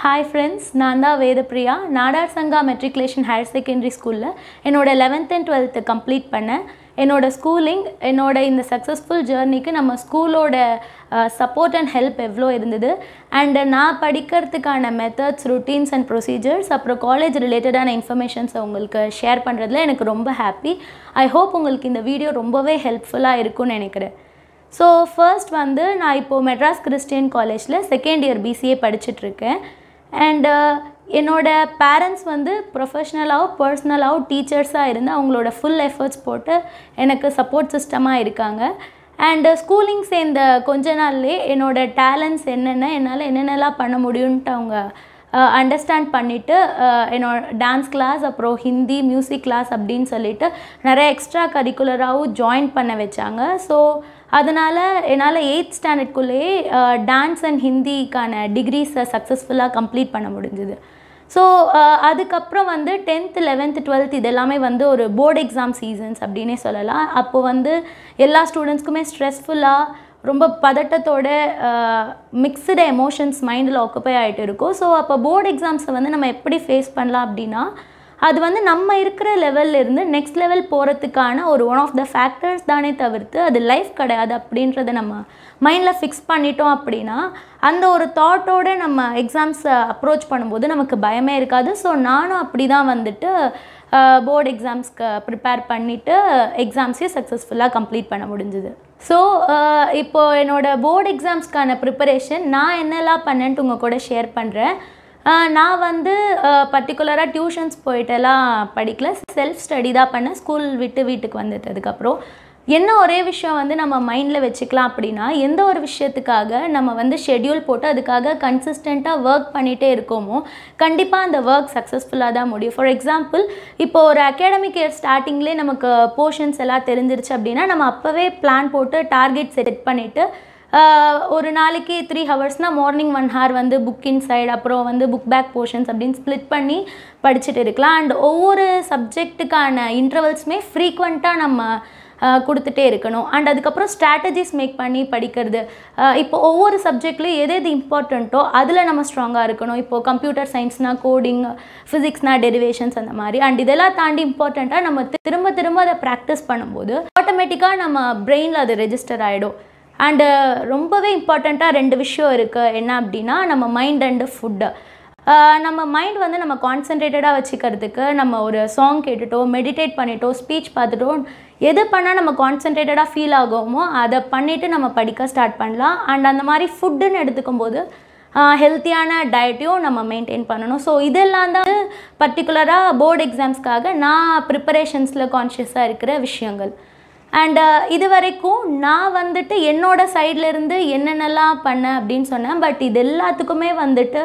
Hi friends நான் தான் Vedapriya Nadar Sangha matriculation higher secondary ஸ்கூலில் என்னோட லெவன்த் அண்ட் டுவெல்த்து கம்ப்ளீட் பண்ணேன். என்னோடய ஸ்கூலிங் என்னோட இந்த சக்ஸஸ்ஃபுல் ஜேர்னிக்கு நம்ம ஸ்கூலோட சப்போர்ட் அண்ட் ஹெல்ப் எவ்வளோ இருந்தது. அண்டு நான் படிக்கிறதுக்கான மெத்தட்ஸ் ருட்டீன்ஸ் அண்ட் ப்ரொசீஜர்ஸ் அப்புறம் காலேஜ் ரிலேட்டடான இன்ஃபர்மேஷன்ஸை உங்களுக்கு ஷேர் பண்ணுறதுல எனக்கு ரொம்ப ஹாப்பி ஐ ஹோப் உங்களுக்கு இந்த வீடியோ ரொம்பவே ஹெல்ப்ஃபுல்லாக இருக்கும்னு நினைக்கிறேன். ஸோ ஃபர்ஸ்ட் வந்து நான் இப்போது மெட்ராஸ் கிறிஸ்டியன் காலேஜில் செகண்ட் இயர் பிசிஏ படிச்சுட்ருக்கேன் அண்டு uh, என்னோட பேரண்ட்ஸ் வந்து ப்ரொஃபஷ்னலாகவும் பர்சனலாகவும் டீச்சர்ஸாக இருந்து அவங்களோட ஃபுல் எஃபர்ட்ஸ் போட்டு எனக்கு சப்போர்ட் சிஸ்டமாக இருக்காங்க. அண்டு ஸ்கூலிங் uh, சேர்ந்த கொஞ்ச நாள்லேயே என்னோட டேலண்ட்ஸ் என்னென்ன என்னால் என்னென்னலாம் பண்ண முடியும்ன்ட்டு அவங்க uh, அண்டர்ஸ்டாண்ட் பண்ணிவிட்டு என்னோட டான்ஸ் கிளாஸ் அப்புறம் ஹிந்தி மியூசிக் கிளாஸ் அப்படின்னு சொல்லிட்டு நிறைய எக்ஸ்ட்ரா கரிக்குலராகவும் ஜாயின் பண்ண வச்சாங்க. ஸோ அதனால் என்னால் எயித் ஸ்டாண்டர்ட்குள்ளேயே டான்ஸ் அண்ட் ஹிந்திக்கான டிகிரிஸை சக்ஸஸ்ஃபுல்லாக கம்ப்ளீட் பண்ண முடிஞ்சுது. ஸோ அதுக்கப்புறம் வந்து டென்த்து லெவன்த்து டுவெல்த் இதெல்லாமே வந்து ஒரு போர்டு எக்ஸாம் சீசன்ஸ் அப்படின்னே சொல்லலாம். அப்போது வந்து எல்லா ஸ்டூடெண்ட்ஸ்க்குமே ஸ்ட்ரெஸ்ஃபுல்லாக ரொம்ப பதட்டத்தோட மிக்சடு எமோஷன்ஸ் மைண்டில் ஆக்குப்பை ஆகிட்டு இருக்கும். ஸோ அப்போ போர்டு எக்ஸாம்ஸை வந்து நம்ம எப்படி ஃபேஸ் பண்ணலாம் அப்படின்னா அது வந்து நம்ம இருக்கிற லெவல்லேருந்து நெக்ஸ்ட் லெவல் போகிறதுக்கான ஒரு ஒன் ஆஃப் த ஃபேக்டர்ஸ் தானே தவிர்த்து அது லைஃப் கிடையாது அப்படின்றத நம்ம மைண்டில் ஃபிக்ஸ் பண்ணிட்டோம் அப்படின்னா அந்த ஒரு தாட்டோடு நம்ம எக்ஸாம்ஸை அப்ரோச் பண்ணும்போது நமக்கு பயமே இருக்காது. ஸோ நானும் அப்படி தான் வந்துட்டு போர்டு எக்ஸாம்ஸ்க்கு ப்ரிப்பேர் பண்ணிவிட்டு எக்ஸாம்ஸையும் சக்ஸஸ்ஃபுல்லாக கம்ப்ளீட் பண்ண முடிஞ்சுது. ஸோ இப்போது என்னோடய போர்டு எக்ஸாம்ஸ்க்கான ப்ரிப்பரேஷன் நான் என்னெல்லாம் பண்ணேன்ட்டு உங்கள் கூட ஷேர் பண்ணுறேன் நான் வந்து பர்டிகுலராக டியூஷன்ஸ் போயிட்டெல்லாம் படிக்கல. செல்ஃப் ஸ்டடி தான் பண்ணேன். ஸ்கூல் விட்டு வீட்டுக்கு வந்துட்டதுக்கப்புறம். என்ன ஒரே விஷயம் வந்து நம்ம மைண்டில் வச்சுக்கலாம் அப்படின்னா எந்த ஒரு விஷயத்துக்காக நம்ம வந்து ஷெட்யூல் போட்டு அதுக்காக கன்சிஸ்டண்ட்டாக ஒர்க் பண்ணிகிட்டே இருக்கோமோ கண்டிப்பாக அந்த ஒர்க் சக்ஸஸ்ஃபுல்லாக தான் முடியும். ஃபார் எக்ஸாம்பிள் இப்போ ஒரு அகாடமிக் இயர் ஸ்டார்டிங்லேயே நமக்கு போர்ஷன்ஸ் எல்லாம் தெரிஞ்சிருச்சு அப்படின்னா நம்ம அப்போவே பிளான் போட்டு டார்கெட் செட் பண்ணிவிட்டு ஒரு நாளைக்கு த்ரீ ஹவர்ஸ்னால் மார்னிங் ஒன் ஹவர் வந்து புக் இன்சைட் அப்புறம் வந்து புக் பேக் போர்ஷன்ஸ் அப்படின்னு ஸ்ப்ளிட் பண்ணி படிச்சுட்டு இருக்கலாம். அண்ட் ஒவ்வொரு சப்ஜெக்ட்டுக்கான இன்டர்வல்ஸுமே ஃப்ரீக்வெண்ட்டாக நம்ம கொடுத்துட்டே இருக்கணும். அண்ட் அதுக்கப்புறம் ஸ்ட்ராட்டஜிஸ் மேக் பண்ணி படிக்கிறது. இப்போ ஒவ்வொரு சப்ஜெக்ட்லேயும் எது எது இம்பார்ட்டண்ட்டோ அதில் நம்ம ஸ்ட்ராங்காக இருக்கணும். இப்போது கம்ப்யூட்டர் சயின்ஸ்னால் கோடிங் ஃபிசிக்ஸ்னால் டெரிவேஷன்ஸ் அந்த மாதிரி. அண்ட் இதெல்லாம் தாண்டி இம்பார்ட்டண்ட்டாக நம்ம திரும்ப திரும்ப அதை ப்ராக்டிஸ் பண்ணும்போது ஆட்டோமேட்டிக்காக நம்ம பிரெயினில் அது ரெஜிஸ்டர் ஆகிடும் அண்டு uh, ரொம்பவே இம்பார்ட்டண்ட்டாக ரெண்டு விஷயம் இருக்குது என்ன அப்படின்னா நம்ம மைண்ட் அண்டு ஃபுட்டு நம்ம மைண்ட் வந்து நம்ம கான்சென்ட்ரேட்டடாக வச்சுக்கிறதுக்கு நம்ம ஒரு சாங் கேட்டுட்டோ மெடிடேட் பண்ணிட்டோ ஸ்பீச் பார்த்துட்டோ எது பண்ணால் நம்ம கான்சென்ட்ரேட்டடாக ஃபீல் ஆகுமோ அதை பண்ணிவிட்டு நம்ம படிக்க ஸ்டார்ட் பண்ணலாம். அண்ட் அந்த மாதிரி ஃபுட்டுன்னு எடுத்துக்கும் போது ஹெல்த்தியான டயட்டையும் நம்ம மெயின்டைன் பண்ணணும். ஸோ இதெல்லாம் தான் பர்டிகுலராக போர்டு எக்ஸாம்ஸ்க்காக நான் ப்ரிப்பரேஷன்ஸில் கான்ஷியஸாக இருக்கிற விஷயங்கள். அண்டு uh, இது வரைக்கும் நான் வந்துட்டு என்னோடய சைட்லேருந்து என்னென்னலாம் பண்ணேன் அப்படின்னு சொன்னேன். பட் இது எல்லாத்துக்குமே வந்துட்டு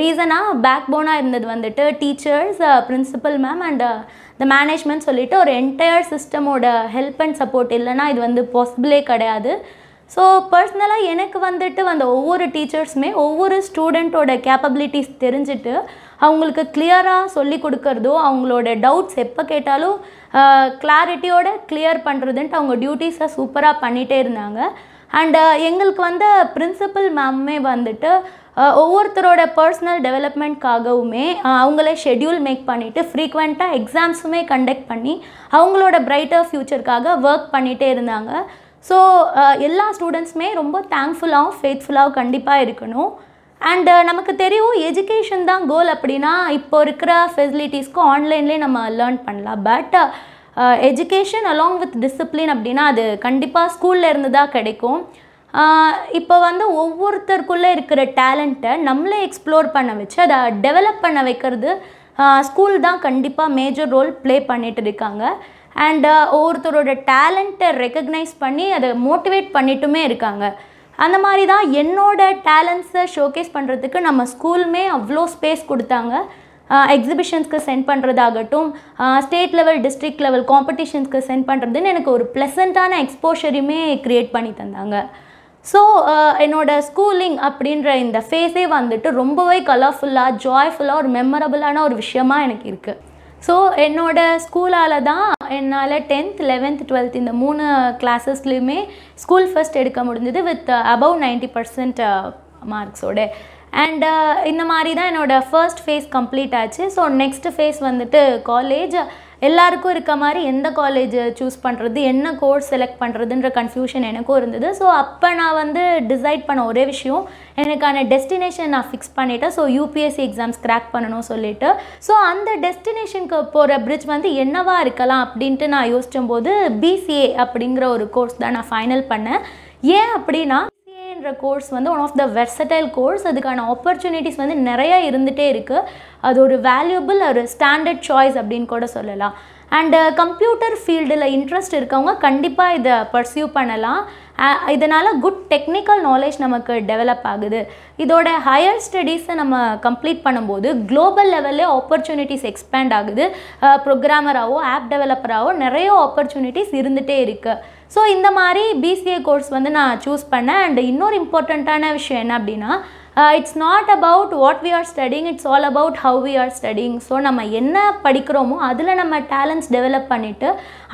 ரீசனாக பேக் போனாக இருந்தது வந்துட்டு teachers principal ma'am and the management சொல்லிவிட்டு ஒரு என்டையர் சிஸ்டமோட ஹெல்ப் அண்ட் சப்போர்ட் இல்லைனா இது வந்து பாசிபிளே கிடையாது. ஸோ பர்சனலாக எனக்கு வந்துட்டு வந்த ஒவ்வொரு டீச்சர்ஸுமே ஒவ்வொரு ஸ்டூடெண்ட்டோட கேப்பபிலிட்டிஸ் தெரிஞ்சுட்டு அவங்களுக்கு கிளியராக சொல்லி கொடுக்கறதோ அவங்களோட டவுட்ஸ் எப்போ கேட்டாலும் கிளாரிட்டியோட கிளியர் பண்ணுறதுன்ட்டு அவங்க டியூட்டிஸை சூப்பராக பண்ணிகிட்டே இருந்தாங்க. அண்டு எங்களுக்கு வந்த பிரின்சிபல் மேம்மே வந்துட்டு ஒவ்வொருத்தரோட பர்சனல் டெவலப்மெண்ட்காகவுமே அவங்களே ஷெட்யூல் மேக் பண்ணிவிட்டு ஃப்ரீக்வெண்ட்டாக எக்ஸாம்ஸுமே கண்டக்ட் பண்ணி அவங்களோட பிரைட்டர் ஃப்யூச்சருக்காக ஒர்க் பண்ணிகிட்டே இருந்தாங்க. ஸோ எல்லா ஸ்டூடெண்ட்ஸுமே ரொம்ப தேங்க்ஃபுல்லாகவும் ஃபேத்ஃபுல்லாகவும் கண்டிப்பாக இருக்கணும். அண்டு uh, நமக்கு தெரியும் எஜுகேஷன் தான் கோல் அப்படின்னா இப்போ இருக்கிற ஃபெசிலிட்டிஸ்க்கு ஆன்லைன்லேயே நம்ம லேர்ன் பண்ணலாம். But education along with discipline அப்படின்னா அது கண்டிப்பாக ஸ்கூலில் இருந்து தான் கிடைக்கும். Uh, இப்போ வந்து ஒவ்வொருத்தருக்குள்ளே இருக்கிற டேலண்ட்டை நம்மளே எக்ஸ்ப்ளோர் பண்ண வச்சு அதை டெவலப் பண்ண வைக்கிறது uh, ஸ்கூல் தான் கண்டிப்பாக மேஜர் ரோல் ப்ளே பண்ணிகிட்டு இருக்காங்க. அண்டு ஒவ்வொருத்தரோட டேலண்ட்டை ரெக்கக்னைஸ் பண்ணி அதை மோட்டிவேட் பண்ணிட்டுமே இருக்காங்க. அந்த மாதிரி தான் என்னோடய டேலண்ட்ஸை ஷோகேஸ் பண்ணுறதுக்கு நம்ம ஸ்கூலுமே அவ்வளோ ஸ்பேஸ் கொடுத்தாங்க. எக்ஸிபிஷன்ஸ்க்கு சென்ட் பண்ணுறதாகட்டும் ஸ்டேட் லெவல் டிஸ்ட்ரிக்ட் லெவல் காம்படிஷன்ஸ்க்கு சென்ட் பண்ணுறதுன்னு எனக்கு ஒரு ப்ளசண்ட்டான எக்ஸ்போஷரையுமே க்ரியேட் பண்ணி தந்தாங்க. ஸோ என்னோடய ஸ்கூலிங் அப்படின்ற இந்த ஃபேஸே வந்துட்டு ரொம்பவே கலர்ஃபுல்லாக ஜாய்ஃபுல்லாக ஒரு மெமரபுளான ஒரு விஷயமா எனக்கு இருக்குது ஸோ என்னோடய ஸ்கூலால் தான் என்னால் டென்த் லெவன்த் டுவெல்த் இந்த மூணு கிளாஸஸ்லேயுமே ஸ்கூல் ஃபஸ்ட் எடுக்க முடிஞ்சது வித் அபவ் நைன்ட்டி பர்சன்ட் மார்க்ஸோட அண்டு இந்த மாதிரி தான் என்னோடய ஃபர்ஸ்ட் ஃபேஸ் கம்ப்ளீட் ஆச்சு. ஸோ நெக்ஸ்ட் ஃபேஸ் வந்துட்டு காலேஜ் எல்லாருக்கும் இருக்க மாதிரி எந்த காலேஜ் சூஸ் பண்ணுறது என்ன கோர்ஸ் செலக்ட் பண்ணுறதுன்ற கன்ஃபியூஷன் எனக்கும் இருந்தது. ஸோ அப்போ நான் வந்து டிசைட் பண்ண ஒரே விஷயம் எனக்கான டெஸ்டினேஷன் நான் ஃபிக்ஸ் பண்ணிட்டேன். ஸோ யூபிஎஸ்சி எக்ஸாம்ஸ் கிராக் பண்ணணும் சொல்லிட்டு. ஸோ அந்த டெஸ்டினேஷனுக்கு போகிற பிரிட்ஜ் வந்து என்னவாக இருக்கலாம் அப்படின்ட்டு நான் யோசிச்சும்போது பிசிஏ அப்படிங்கிற ஒரு கோர்ஸ் தான் நான் ஃபைனல் பண்ணேன். ஏன் அப்படின்னா என்ற கோர்ஸ் வந்து one of the versatile course அதுக்கான ஆப்பர்ச்சுனிட்டிஸ் வந்து நிறையா இருந்துகிட்டே இருக்குது அது ஒரு வேல்யூபிள் ஒரு ஸ்டாண்டர்ட் சாய்ஸ் அப்படின்னு கூட சொல்லலாம். அண்டு கம்ப்யூட்டர் ஃபீல்டில் இன்ட்ரெஸ்ட் இருக்கவங்க கண்டிப்பாக இதை பர்சியூ பண்ணலாம். இதனால் குட் டெக்னிக்கல் நாலேஜ் நமக்கு டெவலப் ஆகுது. இதோட ஹையர் ஸ்டடீஸை நம்ம கம்ப்ளீட் பண்ணும்போது குளோபல் லெவல்லே ஆப்பர்ச்சுனிட்டிஸ் எக்ஸ்பேண்ட் ஆகுது. ப்ரோக்ராமராகவோ ஆப் டெவலப்பராகவோ நிறைய ஆப்பர்ச்சுனிட்டிஸ் இருந்துகிட்டே இருக்குது ஸோ இந்த மாதிரி பிசிஏ கோர்ஸ் வந்து நான் சூஸ் பண்ணேன். அண்ட் இன்னொரு இம்பார்ட்டண்ட்டான விஷயம் என்ன அப்படின்னா it's not about what we are studying it's all about how we are studying so நம்ம என்ன படிக்கிறோமோ அதில் நம்ம டேலண்ட்ஸ் டெவலப் பண்ணிவிட்டு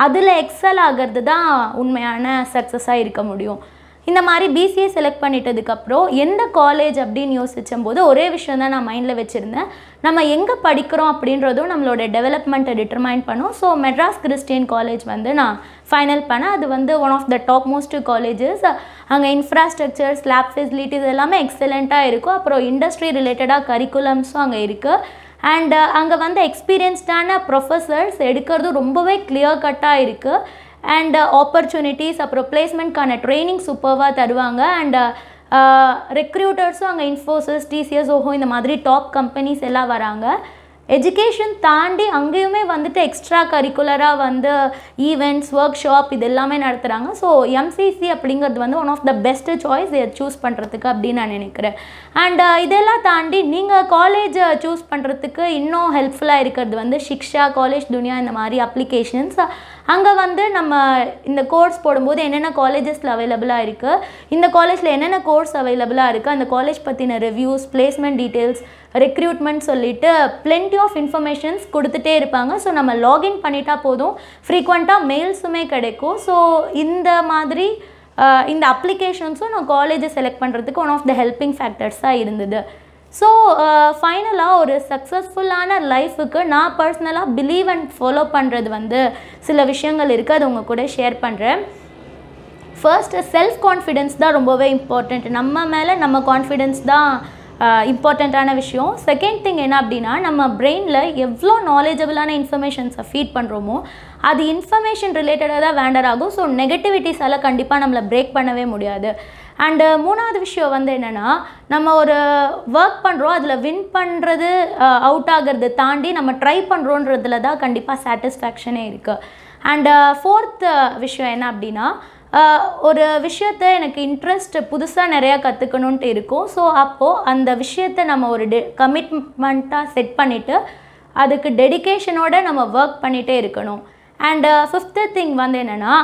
அதில் எக்ஸல் ஆகிறது தான் உண்மையான சக்ஸஸாக இருக்க முடியும். இந்த மாதிரி பிசிஏ செலக்ட் பண்ணிட்டதுக்கப்புறம் எந்த காலேஜ் அப்படின்னு யோசிச்சும்போது ஒரே விஷயம் தான் நான் மைண்டில் வச்சுருந்தேன். நம்ம எங்கே படிக்கிறோம் அப்படின்றதும் நம்மளோட டெவலப்மெண்ட்டை டிட்டர்மைன் பண்ணும். ஸோ மெட்ராஸ் கிறிஸ்டியன் காலேஜ் வந்து நான் ஃபைனல் பண்ணேன். அது வந்து one of the top most colleges அங்கே இன்ஃப்ராஸ்ட்ரக்சர்ஸ் ஸ்லாப் ஃபெசிலிட்டிஸ் எல்லாமே எக்ஸலண்ட்டாக இருக்கும். அப்புறம் இண்டஸ்ட்ரி ரிலேட்டடாக கரிக்குலம்ஸும் அங்கே இருக்குது அண்டு அங்கே வந்து எக்ஸ்பீரியன்ஸ்டான ப்ரொஃபஸர்ஸ் எடுக்கிறது ரொம்பவே கிளியர் கட்டாக இருக்குது அண்டு ஆப்பர்ச்சுனிட்டிஸ் அப்புறம் பிளேஸ்மெண்ட்கான ட்ரைனிங் சூப்பர்வாக தருவாங்க. அண்டு ரெக்ரூட்டர்ஸும் அங்கே இன்ஃபோசிஸ் டிசிஎஸ் ஓஹோ இந்த மாதிரி டாப் கம்பெனிஸ் எல்லாம் வராங்க. எஜுகேஷன் தாண்டி அங்கேயுமே வந்துட்டு எக்ஸ்ட்ரா கரிக்குலராக வந்து ஈவெண்ட்ஸ் ஒர்க் ஷாப் இது எல்லாமே நடத்துகிறாங்க ஸோ எம்சிசி அப்படிங்கிறது வந்து one of the best choice இதை சூஸ் பண்ணுறதுக்கு அப்படின்னு நான் நினைக்கிறேன். அண்ட் uh, இதெல்லாம் தாண்டி நீங்கள் காலேஜ் சூஸ் பண்ணுறதுக்கு இன்னும் ஹெல்ப்ஃபுல்லாக இருக்கிறது வந்து ஷிக்ஷா காலேஜ் துனியா இந்த மாதிரி அப்ளிகேஷன்ஸ் அங்கே வந்து நம்ம இந்த கோர்ஸ் போடும்போது என்னென்ன காலேஜஸில் அவைலபிளாக இருக்குது இந்த காலேஜில் என்னென்ன கோர்ஸ் அவைலபிளாக இருக்குது அந்த காலேஜ் பற்றின ரிவ்யூஸ் பிளேஸ்மெண்ட் டீட்டெயில்ஸ் ரெக்ரூட்மெண்ட் சொல்லிட்டு பிளென்டி ஆஃப் இன்ஃபர்மேஷன்ஸ் கொடுத்துட்டே இருப்பாங்க. ஸோ நம்ம லாகின் பண்ணிட்டா போதும். ஃப்ரீக்வெண்ட்டாக மெயில்ஸுமே கிடைக்கும். ஸோ இந்த மாதிரி இந்த அப்ளிகேஷன்ஸும் நான் காலேஜை செலக்ட் பண்ணுறதுக்கு ஒன் ஆஃப் த ஹெல்பிங் ஃபேக்டர்ஸாக இருந்தது. ஸோ ஃபைனலாக ஒரு சக்ஸஸ்ஃபுல்லான லைஃபுக்கு நான் பர்சனலாக பிலீவ் அண்ட் ஃபாலோ பண்ணுறது வந்து சில விஷயங்கள் இருக்குது அது உங்கள் கூட ஷேர் பண்ணுறேன் ஃபர்ஸ்ட் செல்ஃப் கான்ஃபிடென்ஸ் தான் ரொம்பவே இம்பார்ட்டண்ட் நம்ம மேலே நம்ம கான்ஃபிடென்ஸ் தான் இம்பார்ட்டண்ட்டான விஷயம். செகண்ட் திங் என்ன அப்படின்னா நம்ம பிரெயினில் எவ்வளோ நாலேஜபிளான இன்ஃபர்மேஷன்ஸை ஃபீட் பண்ணுறோமோ அது இன்ஃபர்மேஷன் ரிலேட்டடாக தான் வேண்டர் ஆகும். ஸோ நெகட்டிவிட்டிஸால் கண்டிப்பாக நம்மளை பிரேக் பண்ணவே முடியாது. அண்டு மூணாவது விஷயம் வந்து என்னென்னா நம்ம ஒரு ஒர்க் பண்ணுறோம் அதில் வின் பண்ணுறது அவுட் ஆகிறது தாண்டி நம்ம ட்ரை பண்ணுறோன்றதுல தான் கண்டிப்பாக சாட்டிஸ்ஃபேக்ஷனே இருக்குது அண்டு ஃபோர்த் விஷயம் என்ன அப்படின்னா ஒரு விஷயத்த எனக்கு இன்ட்ரெஸ்ட் புதுசாக நிறையா கற்றுக்கணுன்ட்டு இருக்கும். ஸோ அப்போது அந்த விஷயத்தை நம்ம ஒரு டெ கமிட்மெண்ட்டாக செட் பண்ணிவிட்டு அதுக்கு டெடிக்கேஷனோட நம்ம ஒர்க் பண்ணிகிட்டே இருக்கணும். அண்டு ஃபிஃப்த்து திங் வந்து என்னென்னா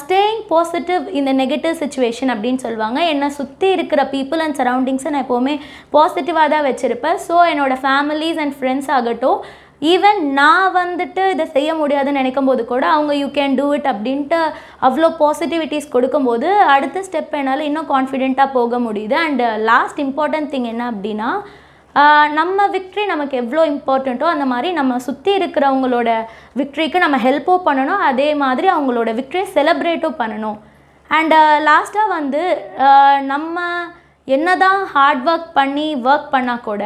ஸ்டேயிங் பாசிட்டிவ் இந்த நெகட்டிவ் சுச்சுவேஷன் அப்படின்னு சொல்லுவாங்க. என்னை சுற்றி இருக்கிற பீப்புள் அண்ட் சரௌண்டிங்ஸை நான் எப்போவுமே பாசிட்டிவாக தான் வச்சுருப்பேன். ஸோ என்னோடய ஃபேமிலிஸ் அண்ட் ஃப்ரெண்ட்ஸ் ஆகட்டும் ஈவன் நான் வந்துட்டு இதை செய்ய முடியாதுன்னு நினைக்கும் போது கூட அவங்க யூ கேன் டூ இட் அப்படின்ட்டு அவ்வளோ பாசிட்டிவிட்டிஸ் கொடுக்கும்போது அடுத்த ஸ்டெப் என்னால் இன்னும் கான்ஃபிடெண்ட்டாக போக முடியுது. அண்ட் லாஸ்ட் இம்பார்ட்டன்ட் திங் என்ன அப்படின்னா நம்ம விக்ட்ரி நமக்கு எவ்வளோ இம்பார்ட்டண்ட்டோ அந்த மாதிரி நம்ம சுற்றி இருக்கிறவங்களோட விக்ட்ரிக்கு நம்ம ஹெல்ப்பும் பண்ணணும். அதே மாதிரி அவங்களோட விக்ட்ரியை செலப்ரேட்டும் பண்ணணும். அண்டு லாஸ்ட்டாக வந்து நம்ம என்ன தான் ஹார்ட் ஒர்க் பண்ணி ஒர்க் பண்ணால் கூட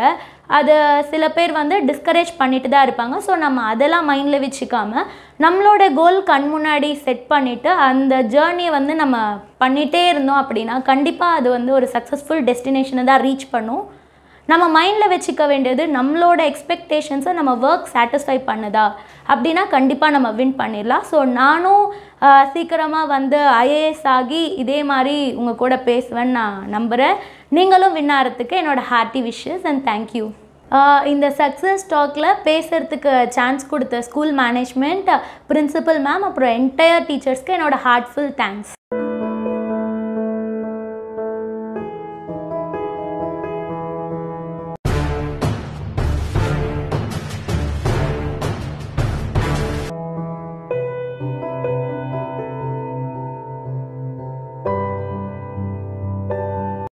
அது சில பேர் வந்து டிஸ்கரேஜ் பண்ணிட்டு தான் இருப்பாங்க. ஸோ நம்ம அதெல்லாம் மைண்டில் வச்சுக்காம நம்மளோட கோல் கண் முன்னாடி செட் பண்ணிவிட்டு அந்த ஜேர்னியை வந்து நம்ம பண்ணிகிட்டே இருந்தோம் அப்படின்னா கண்டிப்பாக அது வந்து ஒரு சக்ஸஸ்ஃபுல் டெஸ்டினேஷனை தான் ரீச் பண்ணும். நம்ம மைண்டில் வச்சுக்க வேண்டியது நம்மளோட எக்ஸ்பெக்டேஷன்ஸை நம்ம ஒர்க் சாட்டிஸ்ஃபை பண்ணுதா? அப்படின்னா கண்டிப்பாக நம்ம வின் பண்ணிடலாம். ஸோ நானும் சீக்கிரமாக வந்து ஐஏஎஸ் ஆகி இதே மாதிரி உங்கள் கூட பேசுவேன்னு நான் நம்புகிறேன் நீங்களும் வின் ஆகிறதுக்கு என்னோடய hearty wishes and thank you இந்த சக்ஸஸ் டாக்கில் பேசுகிறதுக்கு சான்ஸ் கொடுத்த ஸ்கூல் மேனேஜ்மெண்ட் பிரின்சிபல் மேம் அப்புறம் என்டையர் டீச்சர்ஸ்க்கு என்னோடய ஹார்ட்ஃபுல் தேங்க்ஸ்